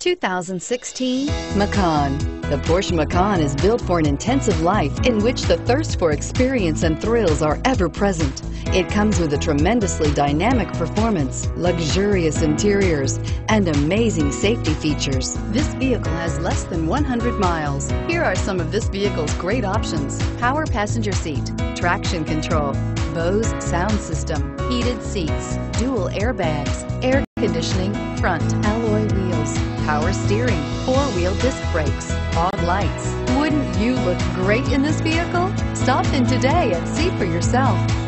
2016 Macan. The Porsche Macan is built for an intensive life in which the thirst for experience and thrills are ever present. It comes with a tremendously dynamic performance, luxurious interiors, and amazing safety features. This vehicle has less than 100 miles. Here are some of this vehicle's great options. Power passenger seat, traction control, Bose sound system, heated seats, dual airbags, air conditioning, front alloy wheels, power steering, four-wheel disc brakes, fog lights. Wouldn't you look great in this vehicle? Stop in today and see for yourself.